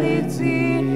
eternity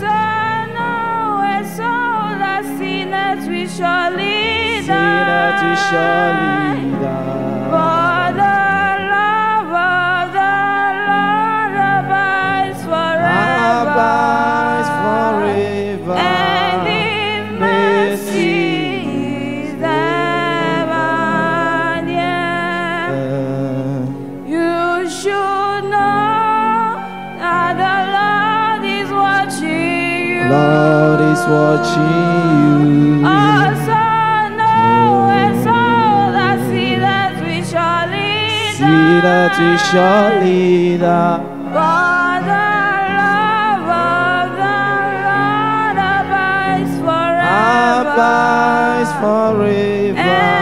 sinners we surely Sinners we surely die. die. For the love of the Lord abides forever. Abides forever. And His mercy is ever near. You should know that the Lord is watching you. Lord is watching you. Also know and so that see that we surely See that we die. surely die. For the love of the Lord abides forever. Abides forever.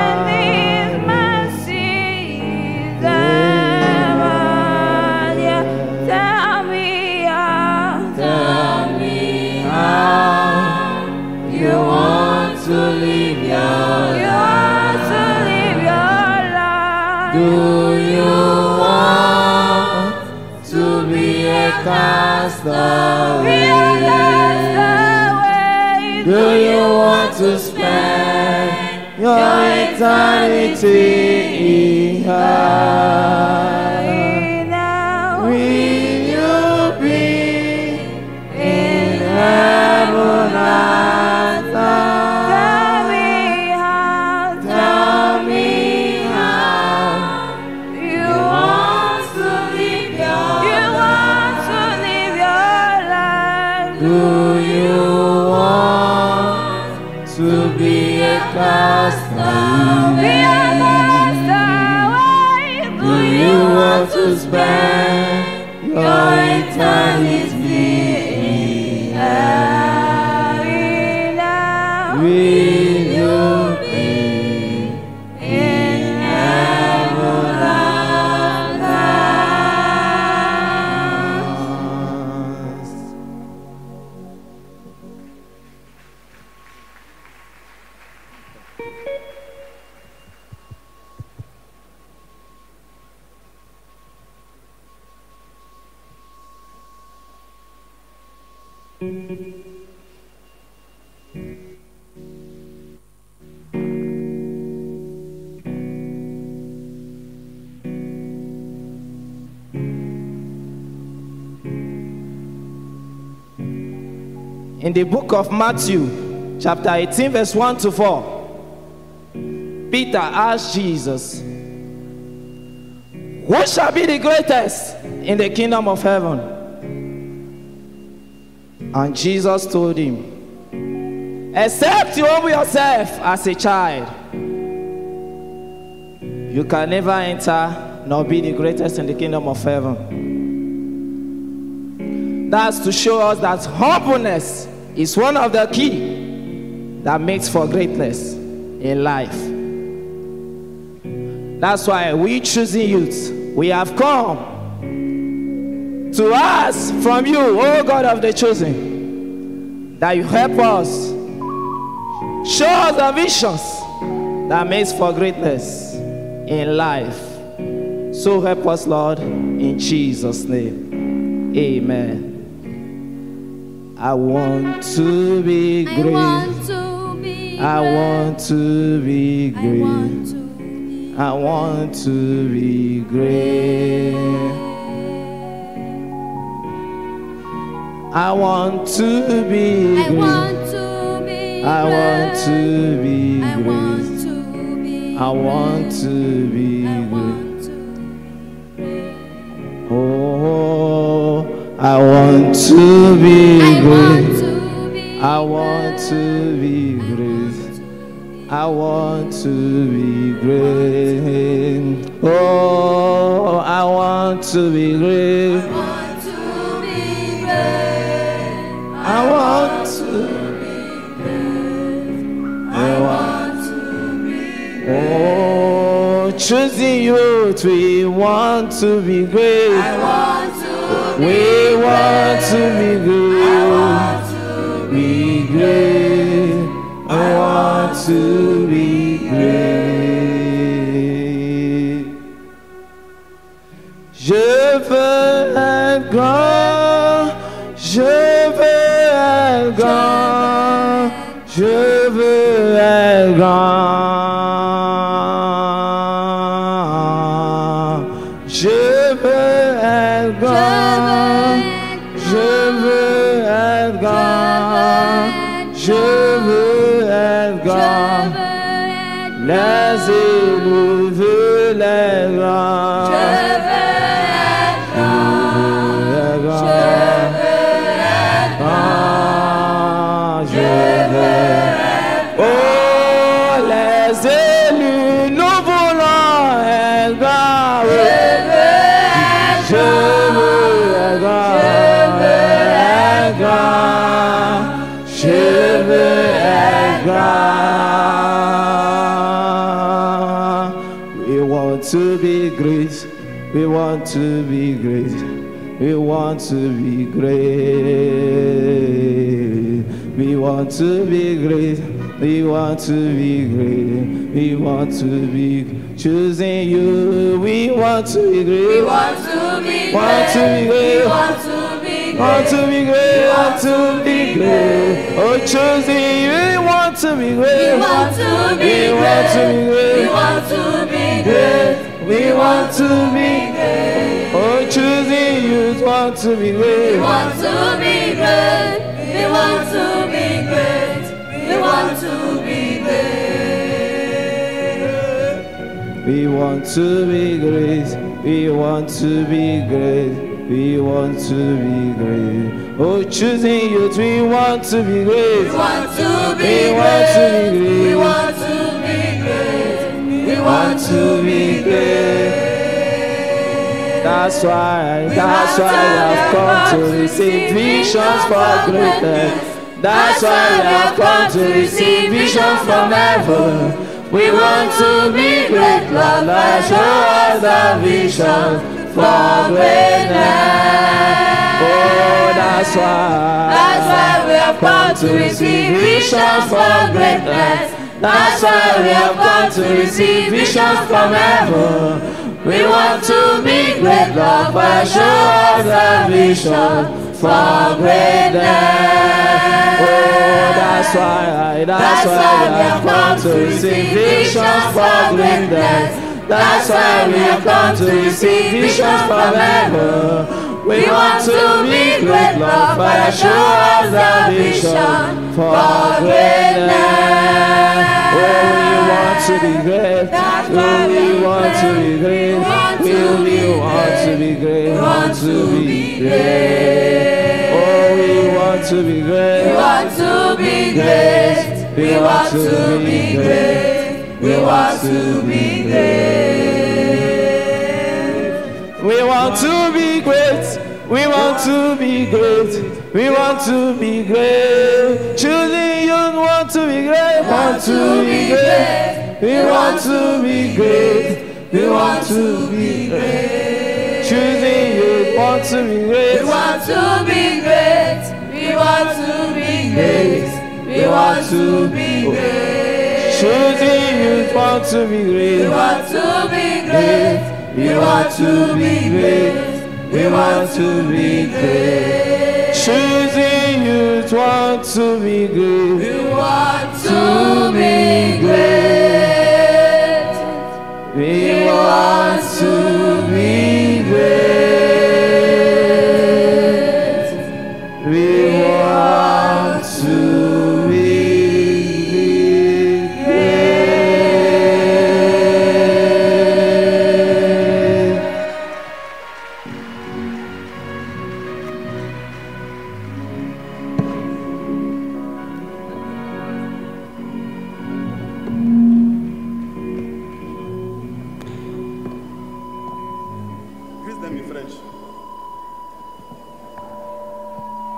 The way Do you want to spend your eternity in want to In the book of Matthew, chapter 18, verse 1 to 4, Peter asked Jesus, Who shall be the greatest in the kingdom of heaven? And Jesus told him, Except you humble yourself as a child, you can never enter nor be the greatest in the kingdom of heaven. That's to show us that humbleness is one of the key that makes for greatness in life. That's why we choosing youth, we have come to ask from you, O God of the chosen, that you help us, show us the visions that makes for greatness in life. So help us, Lord, in Jesus' name. Amen. I want to be I great. want to be I want to be great. want to be I want to be great. I want to be I want to be I want to be I great. want to be I want to be great. Oh, I want to be great. I want to be great. I want to be great. Oh, I want to be great. Choosing you, we want to be great. I want to be We want to be great. Be great. I want to be great. Je veux être grand. Je veux to be great. We want to be great. We want to be great. We want to be great. We want to be great. We want to be choosing you. We want to be great. want to be Want to be great. want to be great. Want to be great, we want to be great. Oh, choosing you, we want to be great. want to be We want to be great. We want to be great. We want to be great. Oh, choosing you, want to be great. want to be great. We want to be great. We want to be great. We want to be great. We want to be great. We want to be great. Oh, choosing you, we want to be great. want to be We want to be great. We want to be great. We want to be great. That's why, that's why I've come to receive visions for greatness. That's why I've come to receive visions from heaven. We want to be great, Lord, Lord, show us the vision for greatness. Oh, that's why. That's why we have come to receive visions for greatness. That's why we have come to receive visions from heaven. We want to be great, Lord, but show us the vision for greatness. Oh, that's why, I, that's why we have come to receive visions for greatness. That's why we have come to receive visions from heaven. We want to be great, Lord, but show us the vision for greatness. Oh, we want to be great. Oh, we want to be great. We, we want to be great. Want to be great. Oh, we want to be great. We want to be great. We want to be great. We want to be great. We want to be great. We want to be great. We want to be great. Want to be great. We Want to be great. We want to be great. We want to be great. Choosing you. Want to be great. We want to be great. We want to be great. We want to be great. Choosing you. Want to be great. We want to be great. We want to be great. We want to be great. Choosing you. Want to be good. You want to be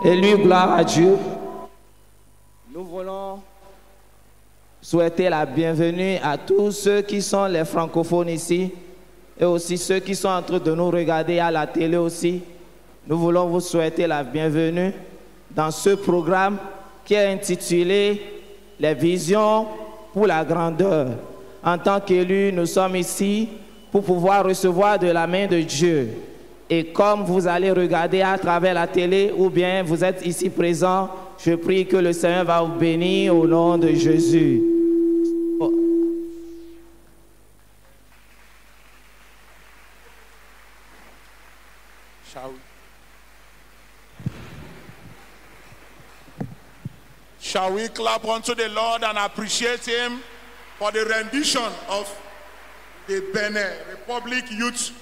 Et lui, gloire à Dieu. Nous voulons souhaiter la bienvenue à tous ceux qui sont les francophones ici et aussi ceux qui sont en train de nous regarder à la télé aussi. Nous voulons vous souhaiter la bienvenue dans ce programme qui est intitulé Les visions pour la grandeur. En tant qu'élus, nous sommes ici pour pouvoir recevoir de la main de Dieu. Et comme vous allez regarder à travers la télé ou bien vous êtes ici présent, je prie que le Seigneur va vous bénir au nom de Jésus. Shall we? Clap unto the Lord and appreciate Him for the rendition of the Benin Republic Youth